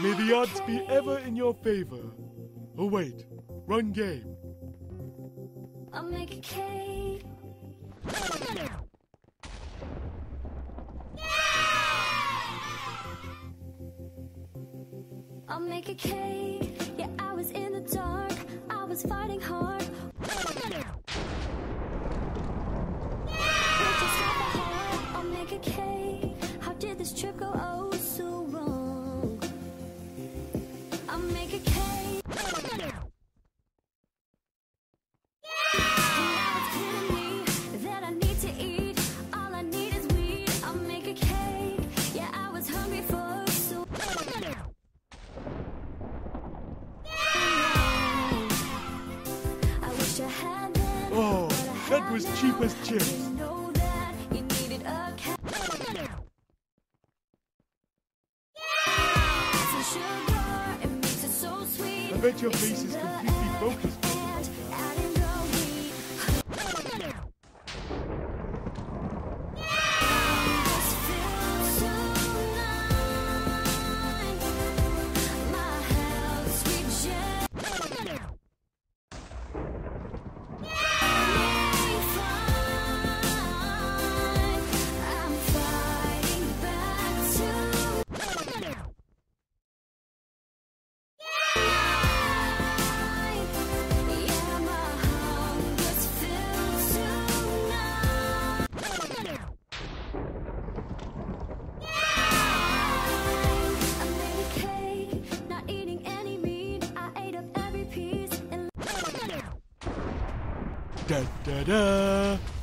May the odds be ever in your favor. Oh, wait. Run game. I'll make a cake. I'll make a cake. Yeah, I was in the dark. I was fighting hard. I'll make a cake. How did this trip go oh Oh, that was cheap as chips. Didn't know that you needed a cat. Some sugar, it makes it so sweet. I bet your face is completely focused. Da da da.